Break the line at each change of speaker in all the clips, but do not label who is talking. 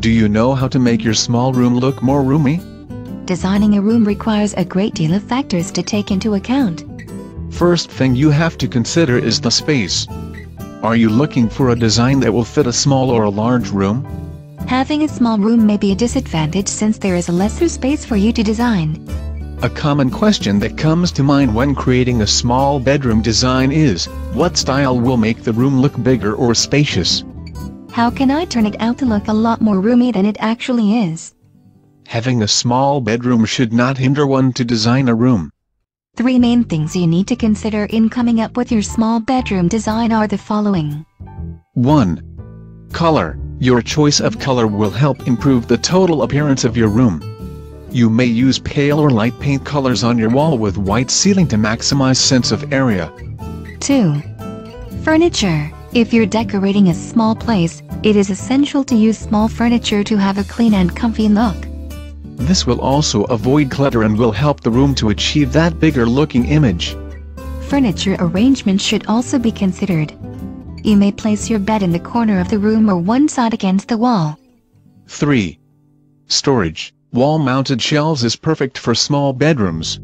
Do you know how to make your small room look more roomy?
Designing a room requires a great deal of factors to take into account.
First thing you have to consider is the space. Are you looking for a design that will fit a small or a large room?
Having a small room may be a disadvantage since there is a lesser space for you to design.
A common question that comes to mind when creating a small bedroom design is, what style will make the room look bigger or spacious?
How can I turn it out to look a lot more roomy than it actually is?
Having a small bedroom should not hinder one to design a room.
Three main things you need to consider in coming up with your small bedroom design are the following.
1. Color. Your choice of color will help improve the total appearance of your room. You may use pale or light paint colors on your wall with white ceiling to maximize sense of area.
2. Furniture. If you're decorating a small place, it is essential to use small furniture to have a clean and comfy look.
This will also avoid clutter and will help the room to achieve that bigger looking image.
Furniture arrangement should also be considered. You may place your bed in the corner of the room or one side against the wall.
3. Storage. Wall-mounted shelves is perfect for small bedrooms.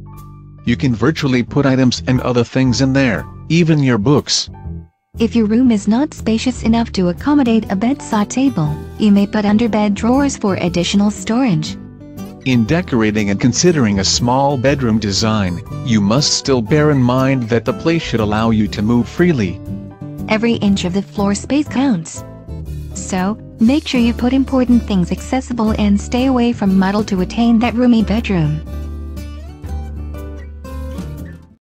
You can virtually put items and other things in there, even your books.
If your room is not spacious enough to accommodate a bedside table, you may put underbed drawers for additional storage.
In decorating and considering a small bedroom design, you must still bear in mind that the place should allow you to move freely.
Every inch of the floor space counts. So, make sure you put important things accessible and stay away from muddle to attain that roomy bedroom.